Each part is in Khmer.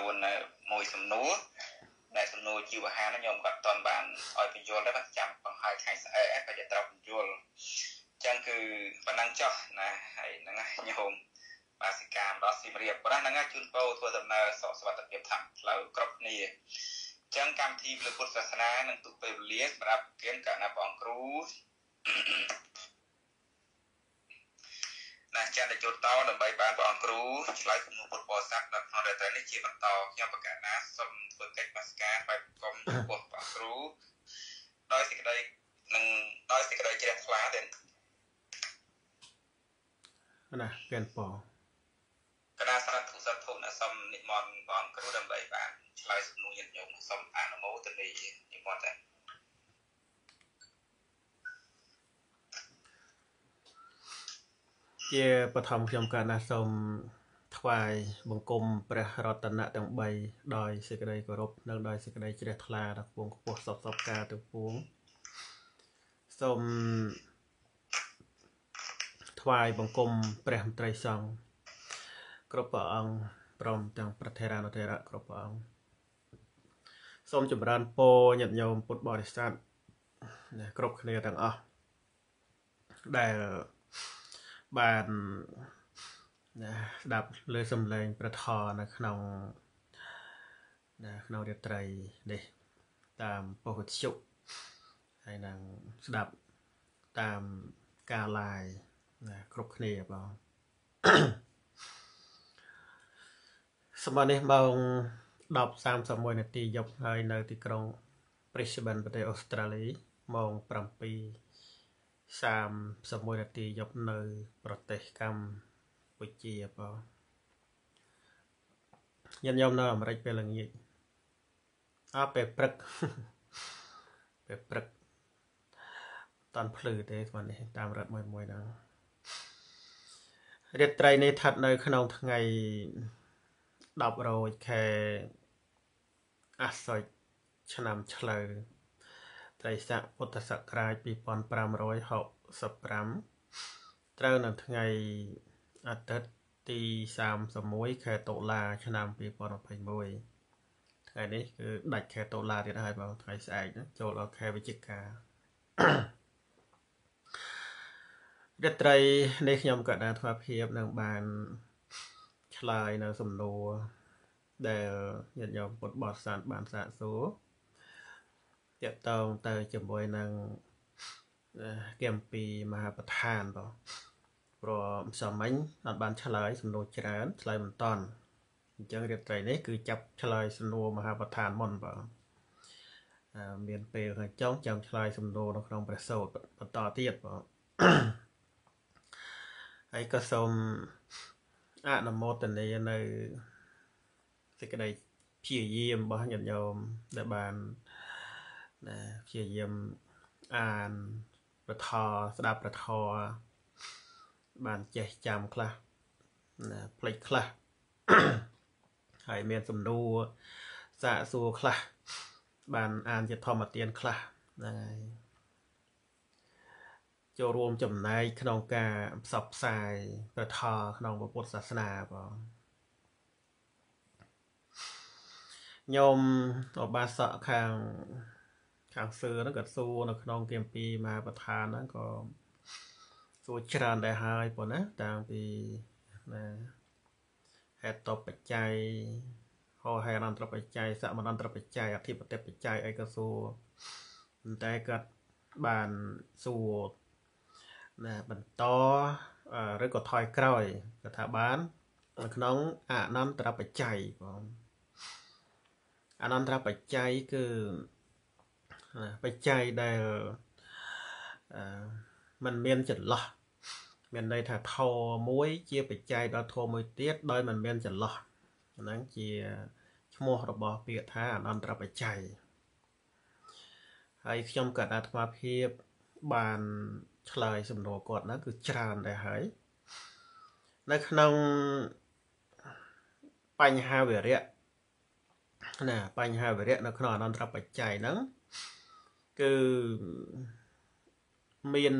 នួរនៅមួយសំណួរដែលសំណួរជីវហានខ្ញុំគាត់តន់បានឲ្យបញ្យល់ដែរបាទចាំបង្ហើយថ្ងៃស្អែកក៏จะត្រូវបញ្យល់អញ្ចឹងគឺប៉ុណ្ណឹងចុះណាហើយហ្នឹងញោមបាសិកាដល់ស៊ីមរៀបប៉ុណ្ណឹងជូនពរធ្វើដំណើរសុខសុវត្ថិភាពតាមផ្លូវគ្រប់គ្នាអញ្ចឹងកម្មវិធីព្រះពុទ្ធសាសនានឹងទុកពេលវេលាសម្រាប់គៀនកណ្ណាព្រះអង្គគ្រូ ណាចាត់ចូលតដើម្បីបានព្រះអង្គគ្រូឆ្លើយសំណួរពុទ្ធបរិស័ទដល់ក្នុងរយៈនេះជាបន្តខ្ញុំប្រកាសណាសូមធ្វើកិច្ចបាសការបែបកុំចំពោះព្រះគ្រូដោយសេចក្តីនិងដោយសេចក្តីជ្រះថ្លាទេណាពៀនពកណាស្រធុសធុណាសូមនិមន្តព្រះអង្គគ្រូដើម្បីបានឆ្លើយសំណួរញាតិញោមសូមអនុមោទនីនិមន្តដែ ជាបឋមខ្ញុំកាលណាសូមថ្វាយបង្គំព្រះរតនៈទាំង3ដោយសេចក្តីគោរពនិងដោយសេចក្តីជ្រះថ្លាដល់ពងខ្ពស់សពសពការទាំងពួងសូមថ្វាយបង្គំព្រះមន្ត្រីសង្ឃគ្រប់ព្រះអង្គព្រមទាំងប្រធេរានុធេរៈគ្រប់ព្រះអង្គសូមចម្រើនពរញាតិញោមពុទ្ធបរិស័ទគ្រប់គ្នាទាំងអស់ដែល បានណាស្ដាប់លើសំឡេង ប្រធរនៅក្នុងណាក្នុងរាត្រីនេះតាមប៉ុស្តិ៍វិទ្យុហើយនឹងស្ដាប់តាមការ live ណាគ្រប់គ្នាបងសម្រាប់នេះម៉ោង10:31នាទីយប់ហើយនៅទីក្រុង Brisbane ប្រទេសអូស្ត្រាលីម៉ោង7 31នាទីយប់នៅ ប្រទេសកម្ពុជាបងញាតិញោមនៅអាមេរិកពេលល្ងាចអើពេលព្រឹកពេលព្រឹកតន់ភ្លឺទេស្មាននេះតាមរត់មួយមួយហ្នឹងរាត្រីនេះស្ថិតនៅ ក្នុងថ្ងៃ10រោចខែអាសត់ឆ្នាំឆ្លូវ ត្រីស័កពុទ្ធសករាជ2565ត្រូវនៅថ្ងៃអាទិត្យទី31ខែតុលា ឆ្នាំ2021ថ្ងៃនេះគឺដាច់ខែតុលាទៀតហើយបងថ្ងៃស្អែកចូលដល់ខែវិច្ឆិការាត្រីនេះខ្ញុំក៏បានធ្វើភាពនឹងបានឆ្លើយនៅសំណួរដែលញាតិញោមពុទ្ធបរិស័ទបានសាកសួរ តកតងទៅជាមួយនឹងគម្ពីរមហាប្រធានបងព្រោះសំមិញអត់បានឆ្លើយសំណួរច្រើនឆ្លើយមិនតាន់អញ្ចឹងរាត្រីនេះគឺចាប់ឆ្លើយសំណួរមហាប្រធានមុនបងមានពេលខាងចុងចាំឆ្លើយសំណួរនៅក្នុងព្រះសូត្របន្តទៀតបងហើយក៏សូមអនុមោទនានៅសេចក្តីព្យាយាមរបស់ញាតិញោមដែលបាន ណាព្យាយាមអានប្រធស្ដាប់ប្រធបានចេះចាំខ្លះណាផ្លេចខ្លះហើយមានសំណួរសាកសួរខ្លះបានអានជាធម្មទានខ្លះហ្នឹងហើយចូលរួមចំណែកក្នុងការផ្សព្វផ្សាយប្រធក្នុងពុទ្ធសាសនាបងញោមអបាសកខាង ខាងសើហ្នឹងគាត់សួរនៅក្នុងគម្ពីរមហាប្រធានហ្នឹងក៏សួរច្រើនដែរហើយប៉ុណ្ណាតាំងពីណាហេតុតបច្ច័យហោហេរន្តរបច្ច័យសមន្តរបច្ច័យអធិបតេបច្ច័យអីក៏សួរប៉ុន្តែគាត់បានសួរណាបន្តឬក៏ថយក្រោយគាត់ថាបាននៅក្នុងអនន្តរបច្ច័យបងអនន្តរបច្ច័យគឺ បច្ច័យដែលអឺมันមានចន្លោះមានន័យថាធរមួយ ជាបច្ច័យដល់ធរមួយទៀតដោយมันមានចន្លោះហ្នឹងជាឈ្មោះរបស់ពាក្យថាអនន្តរបច្ច័យហើយខ្ញុំក៏អាត្មាភាពបានឆ្លើយសំណួរគាត់ហ្នឹងគឺច្រើនដែរហើយនៅក្នុងបញ្ហាវិរៈណាបញ្ហាវិរៈនៅក្នុងអនន្តរបច្ច័យហ្នឹង គឺមាន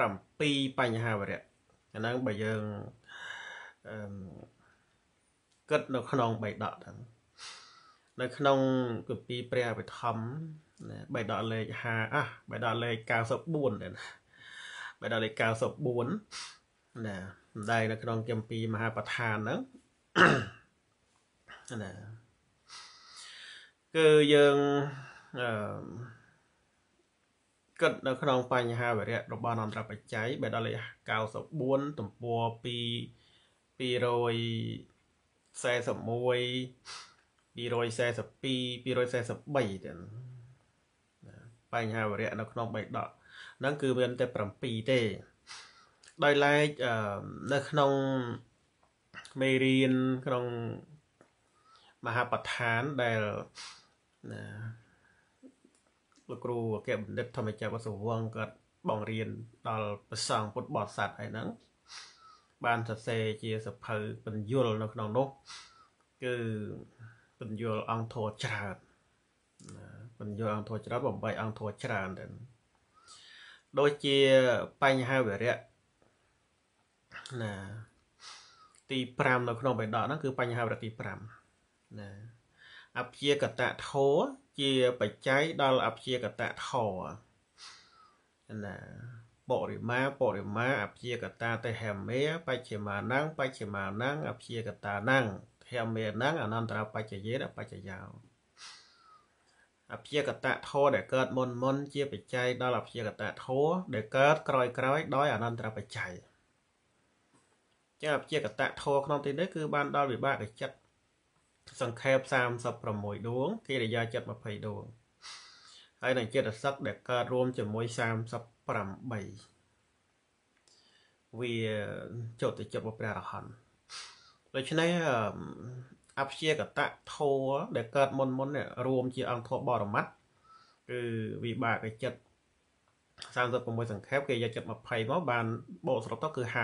7បញ្ហាវរៈអាហ្នឹងបើយើងអឺគិតនៅក្នុងបៃដកហ្នឹងនៅក្នុងគម្ពីរព្រះបឋមណាបៃដកលេខ5អះបៃដកលេខ94ដែរណាបៃដកលេខ94ណាម្ដែងនៅក្នុងគម្ពីរមហាប្រធានហ្នឹងណាគឺយើងអឺ គិតនៅក្នុងបញ្ហាវរៈរបស់អន្តរបច្ច័យបែរដល់លេខ94ទំព័រ2 241 242 243ទៅបញ្ហាវរៈនៅក្នុងបៃដកហ្នឹងគឺមានតែ7ទេដោយឡែកនៅក្នុងមេរៀនក្នុងមហាបដ្ឋានដែលណា លោកគ្រូអគ្គបណ្ឌិតធម្មចាវសុវងគាត់បងរៀនដល់ប្រសងពុទ្ធបរិស័ទហើយហ្នឹងបានសរសេរជាសភៅបញ្យលនៅក្នុងនោះ គឺពន្យល់អង្គធរច្រើនពន្យល់អង្គធរច្រើនបំបីអង្គធរច្រើនទៅដូចជាបញ្ហាវិរៈណាទី5នៅក្នុងបេដកហ្នឹងគឺបញ្ហាវិរៈទី5ណាអព្យាកតៈធរ ជាបច្ច័យដល់អព្យាកតៈធរណាបរិមាបរិមាអព្យាកតាទេហមេបច្ឆមាណੰបច្ឆមាណੰអព្យាកតាណੰធម្មេណងអនន្តរបច្ចយេបច្ចយោអព្យាកតៈធរដែលកើតមុនមុនជាបច្ច័យដល់អព្យាកតៈធរដែលកើតក្រោយក្រោយដោយអនន្តរបច្ច័យចឹងអព្យាកតៈធរក្នុងទីនេះគឺបានដល់វិបាកចិត្ត សង្ខេប36ដួងកិរិយាចិត្ត20ដួងហើយនឹងចិត្តសឹកដែលកើតរួមជាមួយ38វាចុតទៅចិត្តរបស់ព្រះរហន្តដូច្នេះអព្យាកតៈធោដែលកើតមុនមុននេះរួមជាអង្គធបរមត្តគឺវិបាកចិត្ត36សង្ខេបគេយកចិត្ត20មកបានបូកសរុបទៅគឺ56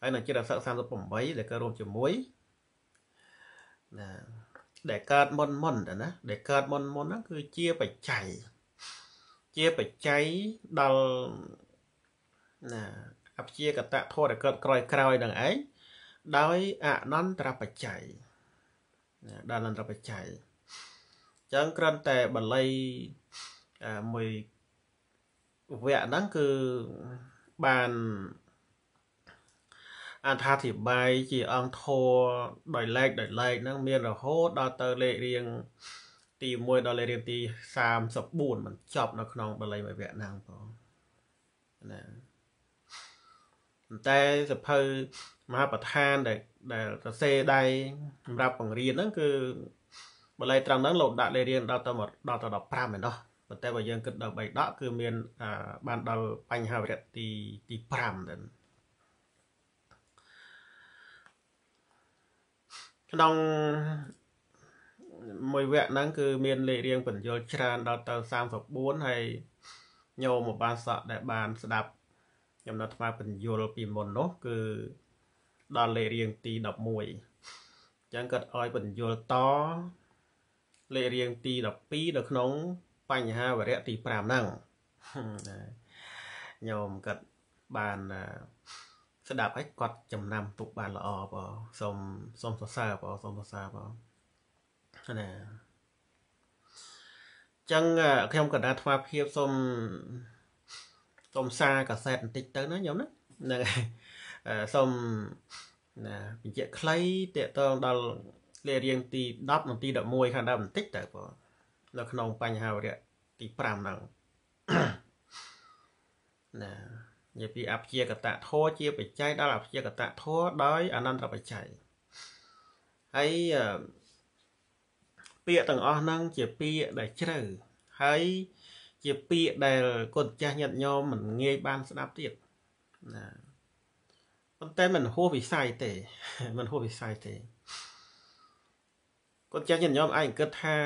ហើយនៅចិត្តអសឹក38ដែលកើតរួមជាមួយ ណាដែលកើតមុនមុនណាដែលកើតមុនមុនហ្នឹងគឺជាបច្ច័យជាបច្ច័យដល់ណាអព្យាកតៈធម៌ដែលកើតក្រោយក្រោយនឹងឯងដោយអនន្តរបច្ច័យដល់អនន្តរបច្ច័យចឹងគ្រាន់តែបល័យមួយវគ្គហ្នឹងគឺបាន អត្ថាធិប្បាយជាអង្គធរដោយលេខដោយលេខហ្នឹងមានរហូតដល់ទៅលេខរៀងទី1ដល់លេខរៀងទី34มันចប់នៅក្នុងបល័យមួយវគ្គហ្នឹងបងណាតែសភៅមហាប្រធានដែលដែលសរសេរដៃសម្រាប់បង្រៀនហ្នឹងគឺបល័យត្រង់ហ្នឹងលោកដាក់លេខរៀងដល់ទៅដល់ទៅ15ឯណោះប៉ុន្តែបើយើងគិតដល់3ដកគឺមានបានដល់បញ្ហាវិរៈទីទី5ទៅ ក្នុងមួយវគ្គហ្នឹងគឺមានលេខរៀងបញ្យលច្រើនដល់ទៅ34ហើយញោមឧបាសកដែលបានស្ដាប់ខ្ញុំនៅថ្មបញ្យលពីមុននោះគឺដល់លេខរៀងទី11អញ្ចឹងគាត់ឲ្យបញ្យលតលេខរៀងទី12នៅក្នុង បញ្ហាវរៈទី5ហ្នឹងញោមគាត់បាន ស្ដាប់ឲ្យគាត់ចំណាំទុកបានល្អបងសូមសូមសរសើរបងសូមសរសើរបងណាចឹងខ្ញុំកណ្ដាលថ្មភាពសូមសូមសារកាសែតបន្តិចទៅណាញោមណាហ្នឹងហើយសូមណាបញ្ជាក់ខ្លីតកតងដល់លេខរៀងទី10និងទី11ខាងដើមបន្តិចតើបងនៅក្នុងបញ្ហាវរៈទី5ហ្នឹងណា និយាយពីអព្យាកតធម៌ជាបច្ច័យដល់អព្យាកតធម៌ដោយអនន្តបច្ច័យហើយពាក្យទាំងអស់ហ្នឹងជាពាក្យដែលជ្រៅហើយជាពាក្យដែលគុណចាស់ញាតិញោមមិនងាយបានស្ដាប់ទៀតណាប៉ុន្តែមិនហួសវិស័យទេមិនហួសវិស័យទេគុណចាស់ញាតិញោមអាចគិតថា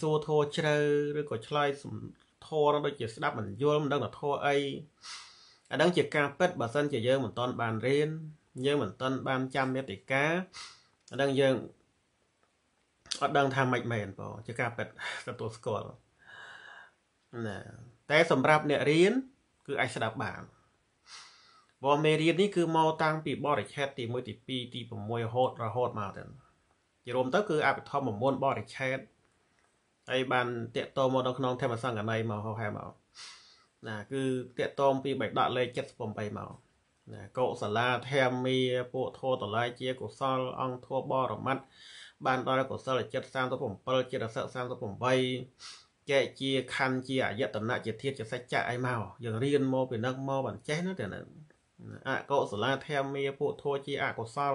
សួរធោជ្រៅឬក៏ឆ្លើយធោនឹងដូចជាស្ដាប់មិនយល់មិនដឹងថាធោអី អាដឹងជាការពិតបើសិនជាយើងមិនទាន់បានរៀនយើងមិនទាន់បានចាំមេតិកាអាដឹងយើងអត់ដឹងថាម៉េចមែនបងជាការពិតទទួលស្គាល់ណាតែសម្រាប់អ្នករៀនគឺអាចស្ដាប់បានព្រោះមេរៀននេះគឺមកតាំងពីបរិឆេទទី1ទី2ទី6រហូតរហូតមកទៅជារួមទៅគឺអភិធម្មមុនបរិឆេទហើយបានតេតតមកនៅក្នុងធម្មសង្កណីមកហោហែមក ណាគឺតេតតពីបៃដកលេខ78មកណាកុសលាធម្មាពួកធោតឡាយជាកុសល អង្គធัวបរមត្តបានដល់កុសលចិត្ត37ចិត្តសឹក38ចែកជាខណ្ឌជាអយតនៈជាធាតុជាសច្ចៈអីមកយើងរៀនមកពីនឹកមកបានចេះណាតែអកុសលាធម្មាពួកធัวជាអកុសល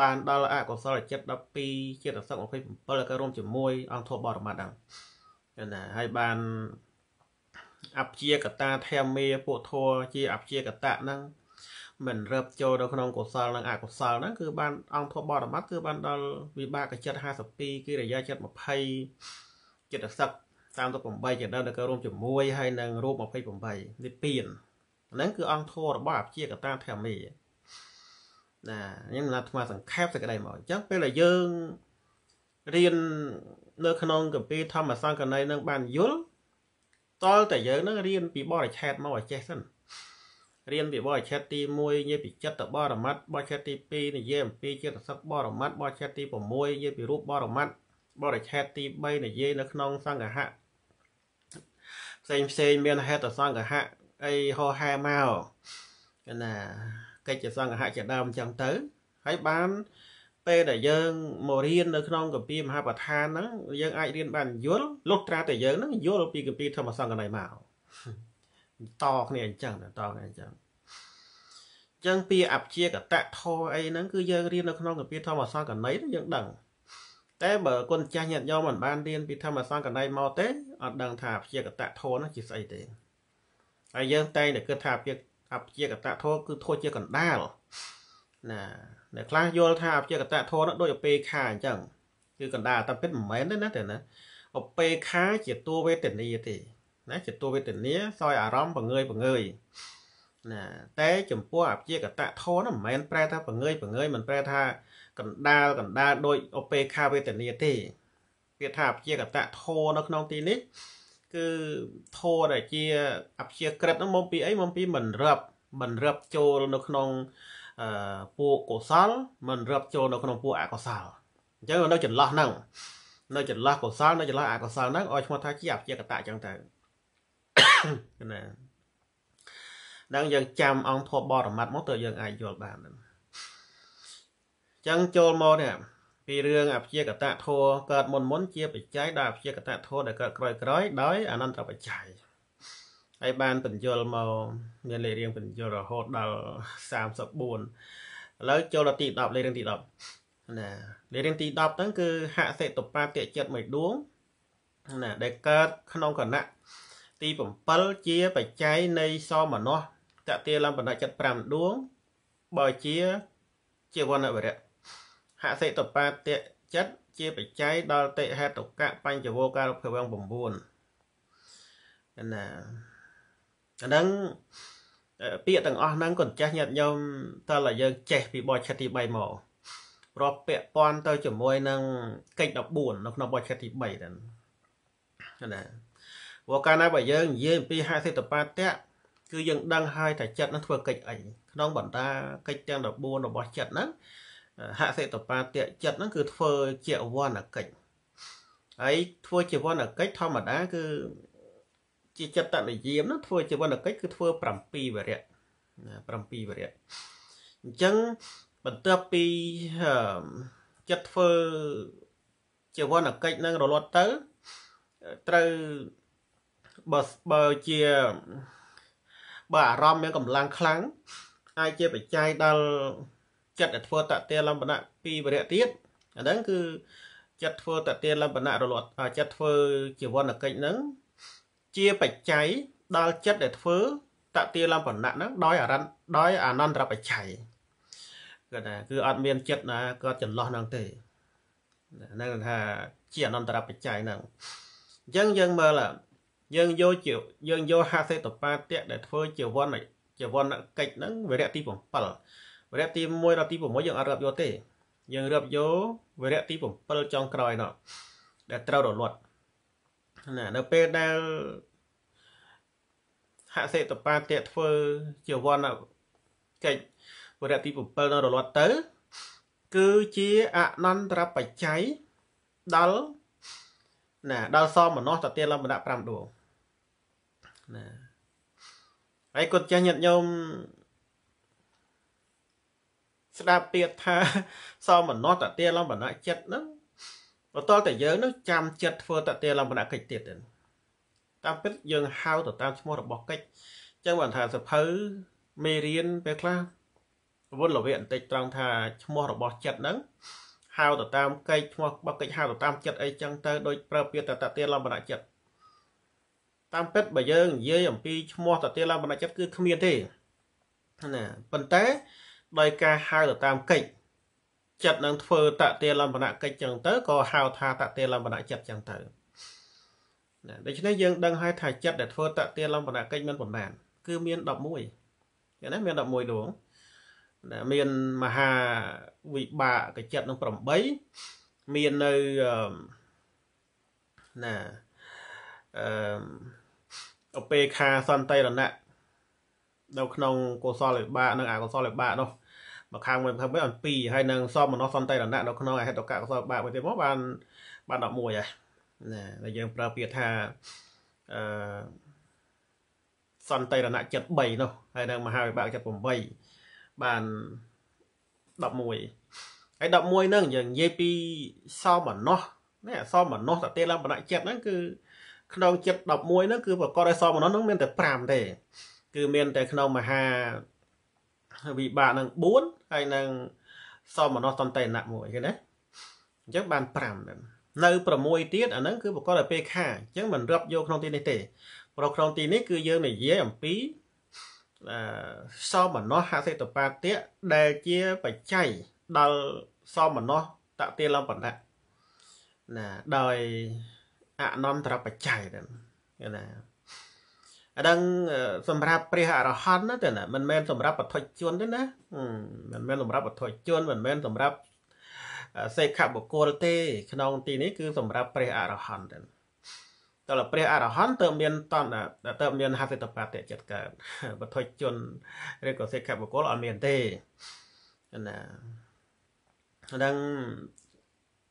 បានដល់អកុសលចិត្ត12ចិត្តសឹក27ក៏រួមជាមួយអង្គធបរមត្តហ្នឹងណាហើយបាន អព្យាកតាធម្មាពួកធัวជាអព្យាកតៈហ្នឹងមិនរឹបចូលនៅក្នុងកុសលនិងអកុសលហ្នឹងគឺបានអង្គធបរមត្តគឺបានដល់វិបាកចិត្ត52គិរិយាចិត្ត20ចិត្តសឹក38ចិត្តដល់ក៏រួមជាមួយហើយនឹងរូប28និព្វានហ្នឹងគឺអង្គធម៌របស់អព្យាកតាធម្មាណានេះណាអាត្មាសង្ខេបសេចក្តីមកអញ្ចឹងពេលដែលយើងរៀននៅក្នុងគម្ពីរធម្មសង្កណីនឹងបានយល់ តលតែយើងនឹងរៀនពីបរិឆេទមកឲ្យចេះសិនរៀនពីបរិឆេទទី1និយាយពីចិត្តបរមត្តបរិឆេទទី2និយាយអំពីចិត្តសឹកបរមត្តបរិឆេទទី6និយាយពីរូបបរមត្តបរិឆេទទី3និយាយនៅក្នុងសង្ឃហៈផ្សេងផ្សេងមានហេតុសង្ឃហៈអីហោហែមកណាកិច្ចសង្ឃៈជាដើមអញ្ចឹងទៅហើយបាន ពេលដែលយើងមករៀននៅក្នុងគម្ពីរមហាប្រធានហ្នឹងយើងអាចរៀនបានយល់លុះត្រាតែយើងហ្នឹងយល់ពីគម្ពីរធម្មសង្កណីមកតគ្នាអញ្ចឹងតគ្នាអញ្ចឹងចឹងពីអព្យាកតៈធរអីហ្នឹងគឺយើងរៀននៅក្នុងគម្ពីរធម្មសង្កណីយើងដឹងតែបើគុណចាស់ញាតិញោមមិនបានរៀនពីធម្មសង្កណីមកទេអត់ដឹងថាអព្យាកតៈធរហ្នឹងជាស្អីទេហើយយើងតែងតែគិតថាអព្យាអព្យាកតៈធរគឺធរជាកណ្ដាលណា អ្នកខ្លះយល់ថាអព្យាកតៈធរនោះដូចអពេខាអញ្ចឹងគឺកណ្ដាលតែពិតមិនមែនទេណាតែណាអពេខាជាតួវេទនាទេណាជាតួវេទនាសោយអារម្មណ៍បង្ងើយបង្ងើយណាតែចំពោះអព្យាកតៈធរនោះមិនមែនប្រែថាបង្ងើយបង្ងើយមិនប្រែថាកណ្ដាលកណ្ដាលដូចអពេខាវេទនាទេពាក្យថាអព្យាកតៈធរនៅក្នុងទីនេះគឺធរដែលជាអព្យាក្រឹតហ្នឹងមកពីអីមកពីមិនរាប់មិនរាប់ចូលនៅក្នុង អឺពួកកុសលមិនរាប់ចូលនៅក្នុងពួកអកុសលអញ្ចឹងនៅចន្លោះហ្នឹងនៅចន្លោះកុសលនៅចន្លោះអកុសលហ្នឹងឲ្យឈ្មោះថាជាអព្យាកតៈអញ្ចឹងទៅណាដល់យើងចាំអង្គធម៌បរមត្តមកទៅយើងអាចយល់បានហ្នឹងអញ្ចឹងចូលមកនេះពីរឿងអព្យាកតៈធัวកើតមុនមុនជាបច្ច័យដល់អព្យាកតៈធัวដែលកើតក្រោយក្រោយដោយអនន្តរបច្ច័យ ហើយបានបញ្យលមកមានលេខរៀងបញ្យលរហូតដល់34ឥឡូវចូលដល់ទី10លេខរៀងទី10ណាលេខរៀងទី10ហ្នឹងគឺហសិតបាតិចិត្តមួយដួងណាដែលកើតក្នុងគណៈទី7ជាបច្ច័យនៃសមនស្សតតិលំបណចិត្ត5ដួងបើជាជាវណ្ណវរៈហសិតបាតិចិត្តជាបច្ច័យដល់តិហេតុកៈបញ្ចវោការភវង9ណា អាហ្នឹងពាក្យទាំងអស់ហ្នឹងក៏ចាស់ញាតិញោមតើយើងចេះពីបទឆិតទី3មកព្រោះពាក់ព័ន្ធទៅជាមួយនឹងកិច្ច14នៅក្នុងបទឆិតទី3ហ្នឹងណាព្រោះកាលណាបើយើងនិយាយអំពីហេតុតបាតៈគឺយើងដឹងហើយថាចិត្តនឹងធ្វើកិច្ចអីក្នុងបណ្ដាកិច្ចទាំង14របស់ចិត្តហ្នឹងហសិតបាតៈចិត្តហ្នឹងគឺធ្វើជាវណ្ណកិច្ចហើយធ្វើជាវណ្ណកិច្ចធម្មតាគឺ ជាចិត្តតនិយាមហ្នឹងធ្វើជាវណ្ណកិច្ចគឺធ្វើ7វរៈ7វរៈអញ្ចឹងបន្ទាប់ពីចិត្តធ្វើជាវណ្ណកិច្ចហ្នឹងរលត់ទៅត្រូវបើបើជាបើអារម្មណ៍មានកម្លាំងខ្លាំងអាចជាបច្ច័យដល់ចិត្តដែលធ្វើតតិលំបណៈពីវរៈទៀតអាហ្នឹងគឺចិត្តធ្វើតតិលំបណៈរលត់ចិត្តធ្វើជីវនកិច្ចហ្នឹង ជាបច្ច័យដល់ចិត្តដែលធ្វើតតិលំបណៈហ្នឹងដោយអរន្តដោយអនន្តរបច្ច័យគឺថាគឺអត់មានចិត្តណាគាត់ចន្លោះហ្នឹងទេហ្នឹងថាជាអនន្តរបច្ច័យហ្នឹងអញ្ចឹងយើងមើលយើងយកជាយើងយកហាសេតបាតៈដែលធ្វើជាវណ្ណជាវណ្ណកិច្ចហ្នឹងវរៈទី7វរៈទី1ដល់ទី6យើងអត់រាប់យកទេ យើងរាប់យកវរៈទី7ចុងក្រោយនោះដែលត្រូវរលត់ ណានៅពេលដែលហសិតបាតៈធ្វើជាវណ្ណកិច្ចវរៈទី7នៅរលត់ទៅ គឺជាអនន្តរបច្ច័យដល់ណាដល់សមនោះតទាលំបណៈ5ដួងណាហើយគាត់ចាស់ញាតិញោមស្ដាប់ទៀតថាសមនោះតទាលំបណៈចិត្តហ្នឹង បន្តតែយើងនោះចាំចិត្តធ្វើតទាលំបណៈកិច្ចទៀតទៅតាមពិតយើងហៅទៅតាមឈ្មោះរបស់កិច្ចចឹងបានថាសភៅមេរៀនពេលខ្លះវុនលវៈបន្តិចត្រង់ថាឈ្មោះរបស់ចិត្តហ្នឹងហៅទៅតាមកិច្ចឈ្មោះរបស់កិច្ចហៅទៅតាមចិត្តអីចឹងទៅដោយប្រើពាក្យតតទាលំបណៈចិត្តតាមពិតបើយើងនិយាយអំពីឈ្មោះតទាលំបណៈចិត្តគឺគ្មានទេណាប៉ុន្តែដោយការហៅទៅតាមកិច្ច ចិត្តនឹងធ្វើតទាលំបណៈកិច្ចចឹងទៅក៏ហៅថាតទាលំបណៈចិត្តចឹងទៅណាដូច្នេះយើងដឹងហើយថាចិត្តដែលធ្វើតទាលំបណៈកិច្ចមិនប៉ុន្មានគឺមាន11ឃើញណាមាន11ដួងណាមានមហាវិបាកចិត្តនឹង8មាននៅណាអឺអពេខាសន្តិរណៈនៅក្នុងកុសលវិបាកនិងអកុសលវិបាកនោះ មកខាងមួយខាងមួយអំពីហើយនឹងសមមនោសន្តិរណៈនៅក្នុងអហេតុកកុសលវិបាកមួយទៀតមកបានបាន11ហើយណាដែលយើងប្រើពាក្យថាអឺសន្តិរណៈចិត្ត3នោះហើយនឹងមហាវិបាកចិត្ត8បាន11ហើយ11ហ្នឹងយើងនិយាយពីសមនោះនេះសមនោះតទេលំបណៈចិត្តហ្នឹងគឺក្នុងចិត្ត11ហ្នឹងគឺប្រកបដោយសមនោះហ្នឹងមានតែ5ទេគឺមានតែក្នុងមហា វិបាកនឹង4ហើយនឹងសមនោះតន្តិណៈមួយឃើញទេអញ្ចឹងបាន5ហ្នឹងនៅ6ទៀតអាហ្នឹងគឺប្រកបដោយពេខាអញ្ចឹងមិនរាប់យកក្នុងទីនេះទេប្រក្នុងទីនេះគឺយើងនិយាយអំពីអឺសមនោហសិតបាទៈដែលជាបច្ច័យដល់សមនោតតិលំបណ្ណៈណាដោយអនន្តរបច្ច័យហ្នឹងណា អាដឹងសម្រាប់ព្រះអរហន្តណាទេណាមិនមែនសម្រាប់បឋិជនទេណាមិនមែនសម្រាប់បឋិជនមិនមែនសម្រាប់សេខបុគ្គលទេ ក្នុងទីនេះគឺសម្រាប់ព្រះអរហន្តទេតើព្រះអរហន្តទៅមានតនទៅមានហសិតបតិចិត្តកើតបឋិជនឬក៏សេខបុគ្គលអត់មានទេណាហ្នឹង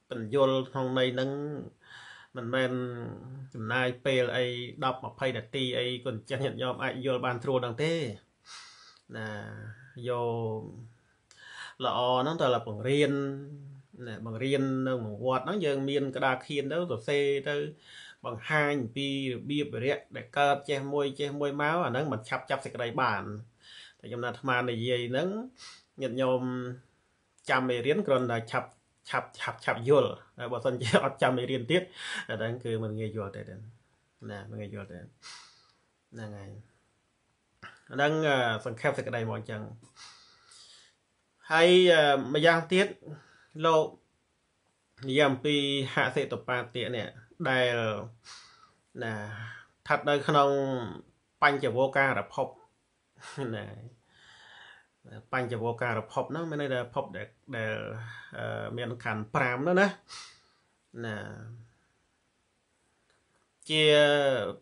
បញ្យលក្នុងន័យហ្នឹង មិនមែនចំណាយពេលអី10 20នាទីអីគុណចាស់ញាតិញោមអាចយល់បានស្រួលហ្នឹងទេណាយកល្អហ្នឹងតើបង្រៀនណាបង្រៀននៅវត្តហ្នឹងយើងមានក្តារខៀនទៅសរសេរទៅ បង្ហាញអំពីរបៀបវិរៈដែលកើតចេះមួយចេះមួយមកអាហ្នឹងមិនឆាប់ចាប់សេចក្តីបានតែខ្ញុំណាអាត្មានិយាយហ្នឹងញាតិញោមចាំមេរៀនគ្រាន់តែឆាប់ ឆាប់ឆាប់ឆាប់យល់បើមិនជាអត់ចាំមេរៀនទៀតអាហ្នឹងគឺមិនងាយយល់ទេណាមិនងាយយល់ទេហ្នឹងហើយអាហ្នឹងសង្ខេបសេចក្តីមកអញ្ចឹងហើយម្យ៉ាងទៀតលោកនិយាយអំពីហសិតបាតិនេះដែលណាស្ថិតនៅក្នុង បញ្ចវោការភពណា បញ្ចវោការភពហ្នឹងមានន័យថាភពដែលដែលមានខណ្ឌ5នោះណាណាជា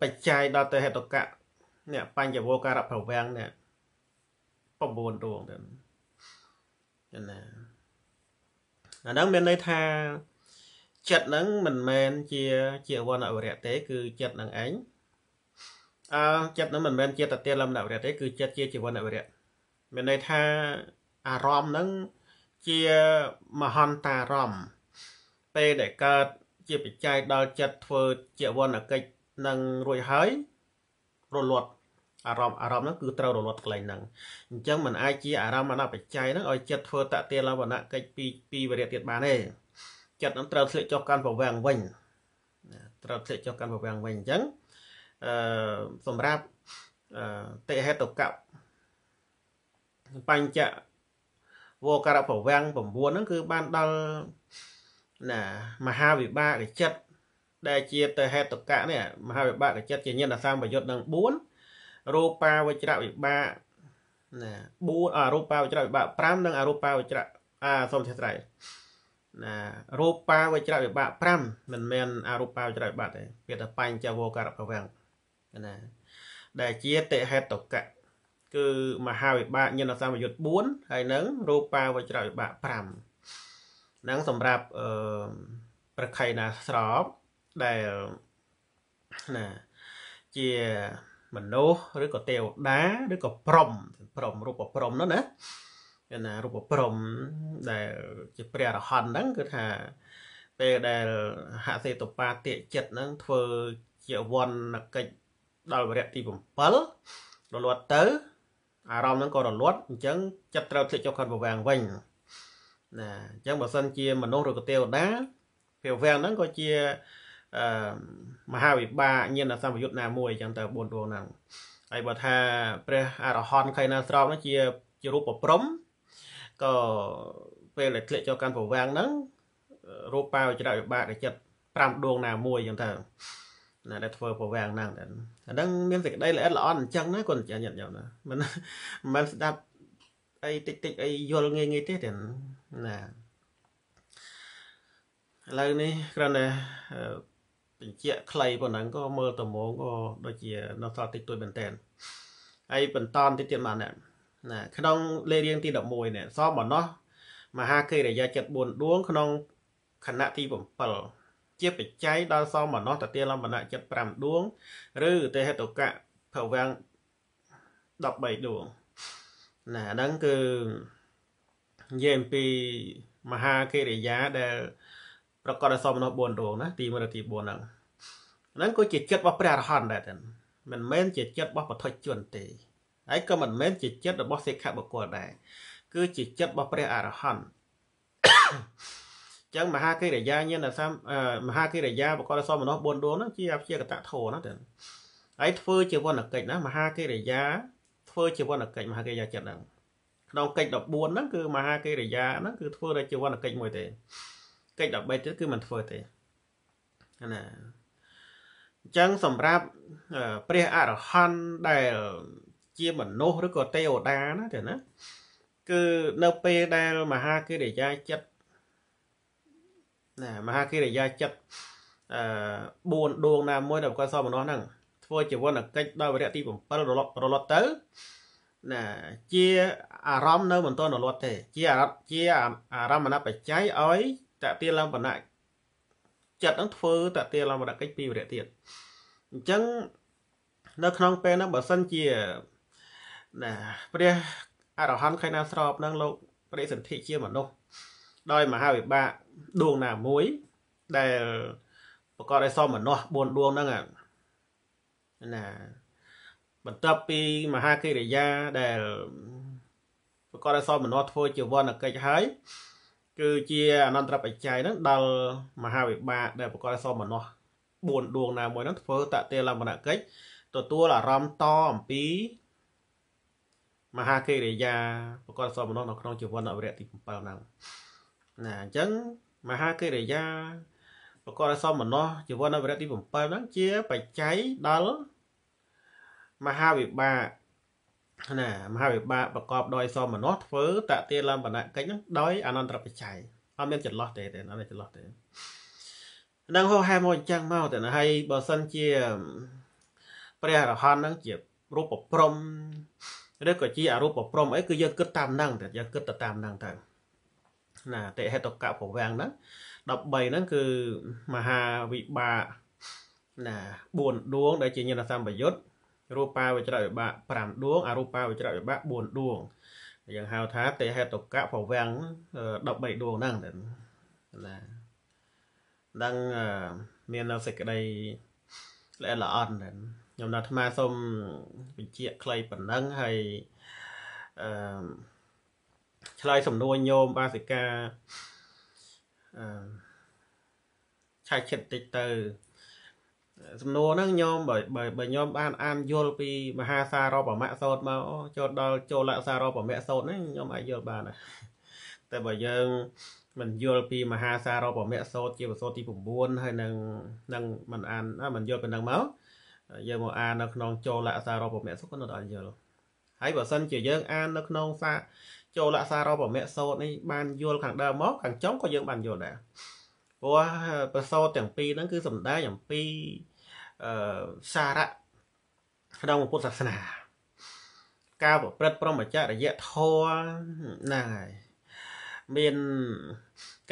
បច្ច័យដល់ទៅហេតុកៈនេះបញ្ចវោការប្រវាំងនេះ9ដួងទៅណាអាហ្នឹងមានន័យថាចិត្តហ្នឹងមិនមែនជាជាវណ្ណវរៈទេ គឺចិត្តហ្នឹងឯងអើចិត្តហ្នឹងមិនមែនជាតតិលំណវរៈទេគឺចិត្តជាជីវណ្ណវរៈ មានន័យថាអារម្មណ៍ហ្នឹងជាមហន្តារម្មណ៍ពេលដែលកើតជាបច្ច័យដល់ចិត្តធ្វើជាវណ្ណកិច្ចនឹងរួចហើយរលត់អារម្មណ៍អារម្មណ៍ហ្នឹងគឺត្រូវរលត់កន្លែងហ្នឹងអញ្ចឹងมันអាចជាអារម្មណ៍អនបច្ច័យហ្នឹងឲ្យចិត្តធ្វើតតិលវណ្ណកិច្ចពីពីវរៈទៀតបានទេចិត្តនឹងត្រូវធ្លាក់ចុះកាន់ប្រវាំងវិញត្រូវធ្លាក់ចុះកាន់ប្រវាំងវិញអញ្ចឹងអឺសម្រាប់តិហេតុកៈ បញ្ចវោការៈប្រវាំង9ហ្នឹងគឺបានដល់ណាមហាវិបាកចិត្តដែលជាទៅហេតុកៈនេះមហាវិបាកចិត្តជាញាណសម្បយុទ្ធនឹង4រូបាវជ្រវិបាកណា4អរូបាវជ្រវិបាក5និងអរូបាវជ្រអាសូមអធិស្ឋានណារូបាវជ្រវិបាក5មិនមែនអរូបាវជ្រវិបាកទេពាក្យថាបញ្ចវោការប្រវាំងណាដែលជាតិហេតុកៈ គឺមហាវិបាកញាណសម្បយុទ្ធ4ហើយនឹងរូបាវជ្រវិបាក5ហ្នឹងសម្រាប់អឺប្រខៃណាស្របដែលណាជាមនុស្សឬក៏ទេវតាឬក៏ព្រំព្រំរូបព្រំនោះណាគេណារូបព្រំដែលជាព្រះអរហន្តហ្នឹងគឺថាពេលដែលហសេតុបាតិចិត្តហ្នឹងធ្វើជាវណ្ណកិច្ចដល់វរៈទី7រលត់ទៅ អារម្មណ៍ហ្នឹងក៏រលត់អញ្ចឹងចិត្តត្រូវធ្លាក់ចុះខាត់ប្រវាំងវិញណាអញ្ចឹងបើសិនជាមនុស្សឬក៏ទេវតាព្រះវាំងហ្នឹងក៏ជាអឺមហាវិបាកញាណសម្ពយុទ្ធណាមួយអញ្ចឹងទៅ4ដួងហ្នឹងហើយបើថាព្រះអរហន្តខៃណាស្រោបហ្នឹងជាជារូបប្រព្រំក៏ពេលដែលធ្លាក់ចូលកាន់ប្រវាំងហ្នឹងរូបបាវចរវិបាកចិត្ត5ដួងណាមួយអញ្ចឹងទៅ ណាដែលធ្វើប្រវាំងហ្នឹងអាហ្នឹងមានសេចក្តីល្អិតល្អន់អញ្ចឹងណាគាត់ចាញាតិញោមណាមិនមិនស្ដាប់អីតិចតិចអីយល់ងាយងាយទេទេណាឥឡូវនេះគ្រាន់តែបញ្ជាក់ខ្លីប៉ុណ្ណឹងក៏មើលតំងក៏ដូចជានៅសល់តិចតួចមែនតើហើយបន្តតិចទៀតមកណាណាក្នុងលេខរៀងទី11នេះសមបំណោះមហាកិរិយាចិត្ត4ដួងក្នុងខណៈទី7 ជាបច្ច័យដល់សមបំណោះតទាលំបណៈចិត្ត5ដួង ឬទេហេតុកៈភវាំង13ដួងណាហ្នឹងគឺនិយាយអំពីមហាកិរិយាដែលប្រកបដោយសមមនុស្ស4ដួងណាទី1ទី4ហ្នឹងហ្នឹងគឺជាចិត្តរបស់ព្រះអរហន្តដែរតែមិនមែនជាចិត្តរបស់បុថុជនទេហើយក៏មិនមែនជាចិត្តរបស់សិក្ខបុគ្គលដែរគឺជាចិត្តរបស់ព្រះអរហន្ត ចឹងមហាកិរិយាញាណសាមហាកិរិយាបកលសមមនុស្ស4ដួងហ្នឹងជាអព្យាកតធោណាតែហើយធ្វើជាវណ្ណកិច្ចណាមហាកិរិយាធ្វើជាវណ្ណកិច្ចមហាកិរិយាចិត្តហ្នឹងក្នុងកិច្ច14ហ្នឹងគឺមហាកិរិយាហ្នឹងគឺធ្វើដោយជាវណ្ណកិច្ចមួយទេកិច្ច13ទៀតគឺមិនធ្វើទេណាអញ្ចឹងសម្រាប់ព្រះអរហន្តដែលជាមនុស្សឬក៏ទេវតាណាទេណាគឺនៅពេលដែលមហាកិរិយាចិត្ត ណាមហាកិរិយាចិត្តអឺ4ដួងណាមួយដែលគាត់សមនុស្សហ្នឹងធ្វើជាវណ្ណកិច្ចដល់វរៈទី7រលត់រលត់ទៅណាជាអារម្មណ៍នៅមិនទាន់រលត់ទេ ជាជាអារម្មណ៍បច្ច័យឲ្យតតិលំបណៈចិត្តនឹងធ្វើតតិលំបណៈកិច្ចពីវរៈទៀតអញ្ចឹងនៅក្នុងពេលហ្នឹងបើសិនជាណាព្រះអរហន្តខៃណាស្របនឹងលោកបរិសន្ធិជាមនុស្សដោយមហាវិបាក ដួងណាមួយដែលប្រកបដោយសមមនុស្ស4ដួងហ្នឹងណាបន្ទាប់ពីមហាកិរិយាដែលប្រកបដោយសមមនុស្សធ្វើជាវណ្ណកិច្ចហើយគឺជាអនន្តរបច្ច័យហ្នឹងដល់មហាវិបាកដែលប្រកបដោយសមមនុស្ស4ដួងណាមួយហ្នឹងធ្វើតតេលមនកិច្ចទទួលអារម្មណ៍តអំពីមហាកិរិយាប្រកបសមមនុស្សនៅក្នុងជីវិតអវរៈទី7ហ្នឹង ណាអញ្ចឹងមហាកិរិយាប្រកបសមមនុស្សជីវិតអវរៈទី7ហ្នឹងជាបច្ច័យដល់មហាវិបាកណាមហាវិបាកប្រកបដោយសមមនុស្សធ្វើតតិលំបនកិច្ចហ្នឹងដោយអនន្តរបច្ច័យអត់មានចន្លោះទេទេអត់មានចន្លោះទេនឹងហោហែមកអញ្ចឹងមកតែហើយបើសិនជាព្រះអរហន្តហ្នឹងជារូបព្រំឬក៏ជាអរូបព្រំអីគឺយើងគិតតាមហ្នឹងតែយើងគិតទៅតាមហ្នឹងទៅ ណាតិហេតុកៈប្រវាំងហ្នឹង13ហ្នឹងគឺមហាវិបាកណា4ដួងដែលជាញាណសម្បយុទ្ធរូបាវចរវិបាក5ដួងអរូបាវចរវិបាក4ដួងយើងហៅថាតិហេតុកៈប្រវាំង13ដួងហ្នឹងណាដឹងមាននៅសេចក្តីល្អិតល្អន់ខ្ញុំដល់អាត្មាសូមបញ្ជាក់ខ្លីប៉ុណ្ណឹងហើយអឺ ឆ្លើយសំណួរញោមបាសិកាអឺឆាច់ចិត្តតិចទៅសំណួរហ្នឹងញោមបើបើញោមបានអានយល់ពីមហាសារបមៈសោតមកចូលដល់ចូលលសារបមៈសោតហ្នឹងញោមអាចយល់បានតែបើយើងមិនយល់ពីមហាសារបមៈសោតជាបសោតទី9ហើយនឹងនឹងមិនអានមិនយល់ប៉ុណ្ណឹងមកយើងមកអាននៅក្នុងចូលលសារបមៈសោតក៏នៅតែយល់ហើយបើសិនជាយើងអាននៅក្នុងសា ចូលលសារបមៈសោតនេះបានយល់ខាងដើមមកខាងចុងក៏យើងបានយល់ដែរព្រោះប្រសោតទាំងពីរហ្នឹងគឺសំដែងអំពីអឺសារៈក្នុងពុទ្ធសាសនា ការប្រព្រឹត្តព្រមចរិយធម៌ហ្នឹងហើយមាន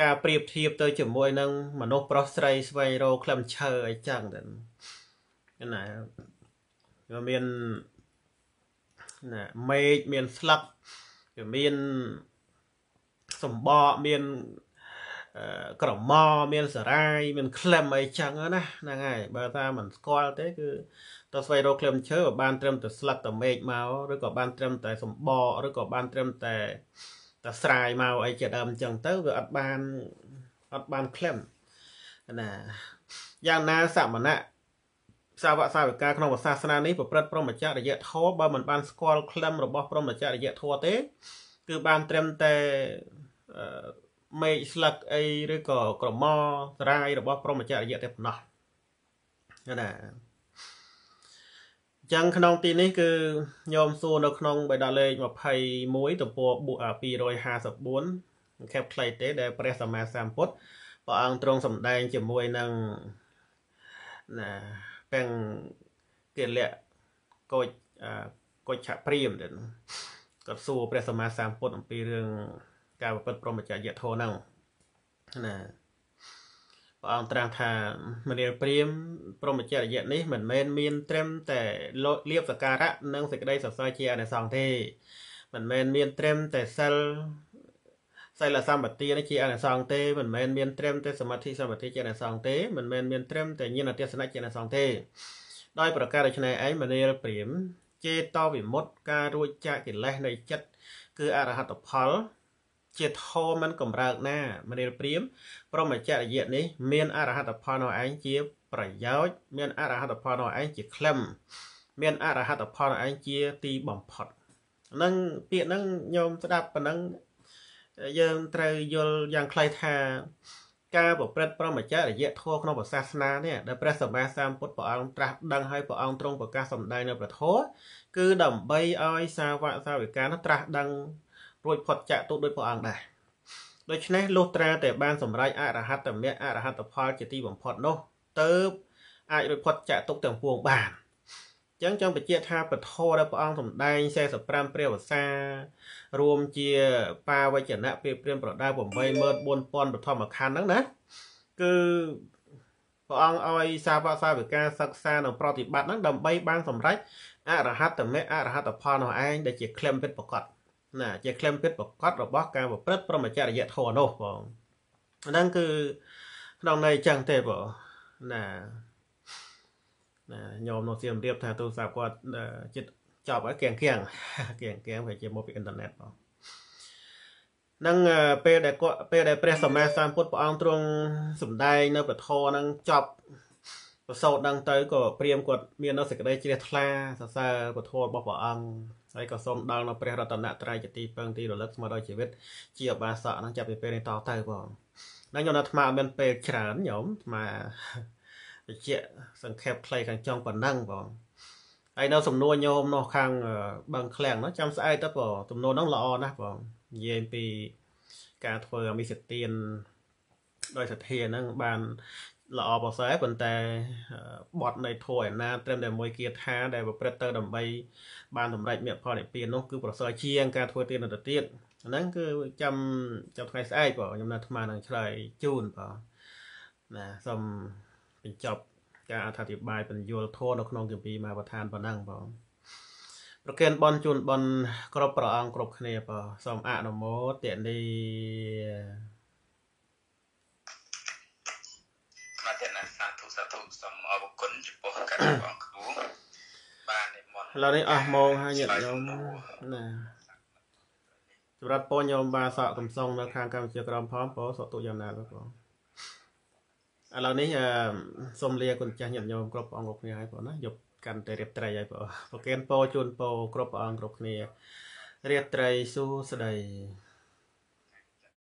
ការប្រៀបធៀបទៅជាមួយនឹងមនុស្សប្រុសស្រីស្វែងរកក្លឹមឈើអីចឹងទៅណាវាមានណាមេឃមានស្លឹកវា មានសម្បកមានក្រមមានសរាយមានក្លឹមអីចឹងណាហ្នឹងហើយបើថាមិនស្គាល់ទេគឺទៅស្វែងរកក្លឹមឈើក៏បានត្រឹមតែស្លឹកតែមេឃមកឬក៏បានត្រឹមតែសម្បកឬក៏បានត្រឹមតែតែស្រាយមកអីជាដើមអញ្ចឹងទៅវាអត់បានអត់បានក្លឹមណាយ៉ាងណាសមណៈ សាវកសាវិកាក្នុងសាសនានេះប្រព្រឹត្តព្រមចរិយធម៌បើមិនបានស្គាល់ក្លឹមរបស់ព្រមចរិយធម៌ទេ គឺបានត្រឹមតែមេឃស្លឹកអីឬក៏ក្រមសរាយរបស់ព្រមចរិយតែប៉ុណ្ណោះណាចឹងក្នុងទីនេះគឺញោមសួរនៅក្នុងបេដាលេខ21ទំព័រ254ខេបខ្លីទេ ដែលព្រះសម្មាសម្ពុទ្ធព្រះអង្គទ្រង់សម្ដែងជាមួយនឹងណា ពេងកិលៈកូចកូចឆព្រាមទៅគាត់សួរព្រះសម្មាសម្ពុទ្ធអំពីរឿងការប្រព្រឹត្តព្រមចរិយធម៌ហ្នឹងណាព្រះអង្គត្រាស់ថាមនាលព្រាមព្រមចរិយនេះមិនមែនមានត្រឹមតែលៀបសការៈនិងសេចក្តីសរសើរជាអនិសង្ឃទេមិនមែនមានត្រឹមតែសិល សិលសម្បទានេះជាអនិសង្ឃទេមិនមែនមានត្រឹមតែសមាធិសម្បទាជាអនិសង្ឃទេមិនមែនមានត្រឹមតែញាណទេសនៈជាអនិសង្ឃទេ ដោយប្រការដូច្នេះឯងមនាលព្រាមចេតវិមុតការរួចចាកកិលេសនៃចិត្តគឺអរហត្តផល ជាធម៌មិនកំរើកណាមនាលព្រាមព្រមចរិយៈនេះមានអរហត្តផលនោះឯងជាប្រយោជន៍មានអរហត្តផលនោះឯងជាក្លឹមមានអរហត្តផលនោះឯងជាទីបំផុតនឹងពាក្យហ្នឹងញោមស្ដាប់ប៉ុណ្ណឹង យើងត្រូវយល់យ៉ាងខ្លីថាការប្រព្រឹត្តប្រមចរិយធម៌ក្នុងពុទ្ធសាសនានេះដែលព្រះសម្មាសម្ពុទ្ធព្រះអង្គត្រាស់ដឹងហើយព្រះអង្គទ្រង់ប្រកាសសម្ដែងនៅព្រះធម៌គឺដើម្បីឲ្យសាវកសាវិកានោះត្រាស់ដឹងរួចផុតចាកទុកដោយព្រះអង្គដែរដូច្នេះលុះត្រាតែបានសម្រេចអរហត្តមគ្គអរហត្តផលជាទីបំផុតនោះទៅអាចរួចផុតចាកទុកទាំងពួងបានអញ្ចឹងចង់បញ្ជាក់ថាពធដែលព្រះអង្គសម្ដែង45ព្រះវសា រួមជាបាវចនៈពីព្រាមប្រដៅ84000បឋមខណ្ឌហ្នឹងណាគឺព្រះអង្គឲ្យសាវកសាវិកាសិក្សានិងប្រតិបត្តិហ្នឹងដើម្បីបានសម្រេចអរហត្តមគ្គអរហត្តផលនោះឯងដែលជាក្លឹមពិតប្រកបណាជាក្លឹមពិតប្រកបរបស់ការប្រព្រឹត្តព្រមចរិយធម៌នោះបងហ្នឹងគឺក្នុងន័យចឹងទេបងណា ណាញោមនោះសៀមរៀបថាទូរស័ព្ទគាត់ចិត្តចប់ហើយកៀងកៀងកៀងកៀងវាជាមកពីអ៊ីនធឺណិតបងនឹងពេលដែលគាត់ពេលដែលព្រះសម្មាសម្ពុទ្ធព្រះអង្គទ្រង់សម្ដែងនៅពធហ្នឹងចប់ប្រសូតហ្នឹងទៅក៏ព្រាមគាត់មាននៅសេចក្តីជ្រះថ្លាសរសើរពធរបស់ព្រះអង្គហើយក៏សូមដល់នៅព្រះរតនត្រ័យជាទីពឹងទីរលឹកស្មើដល់ជីវិតជាអបាសកហ្នឹងចាប់ពីពេលនេះតទៅបងហើយខ្ញុំអាត្មាមានពេលច្រើនញោមអាត្មា វិជ្ជាសង្ខេបខ្លីខាងចុងប៉ុណ្ណឹងបងហើយនៅសំណួរញោមនោះខាងបឹងឃ្លាំងនោះចាំស្អែកទៅបងសំណួរនោះល្អណាស់បងនិយាយពីការធ្វើអមិសទានដោយសទ្ធាហ្នឹងបានល្អប្រសើរប៉ុន្តែបត់នៃធัวឯណាត្រឹមតែមួយគាថាដែលប្រព្រឹត្តទៅដើម្បីបានសម្រេចមគ្គផលនិព្វាននោះគឺប្រសើរជាងការធ្វើទានទៅទៀតហ្នឹងគឺចាំចាំថ្ងៃស្អែកបងខ្ញុំនៅអាត្មានឹងឆ្លើយជូនបងណាសូម បញ្ចប់ការអធិប្បាយបញ្យលធម៌នៅក្នុងគម្ពីរមកប្រធានប៉ុណ្ណឹងបងប្រគិនបនជូនបនគ្រប់ព្រះអង្គគ្រប់គ្នាបងសូមអនុមោទនីមកទេណាសាធុសាធុសូមអរគុណចំពោះការបងគ្រូបាននិមន្តឥឡូវនេះអស់ម៉ោងហើយញាតិញោមណាសម្រាប់ពរញោមបាសកកំសងនៅខាងកម្ពុជាក្រមផងពោសតុយ៉ាងណាបង ឥឡូវនេះសូមលាគុណចាស់ញាតិញោមគ្រប់ព្រះអង្គគ្រប់គ្នាហើយបងណាយប់កាន់តែរៀបត្រីហើយបងប្រកេនពោជូនពោគ្រប់ព្រះអង្គគ្រប់គ្នារៀបត្រីសួស្តី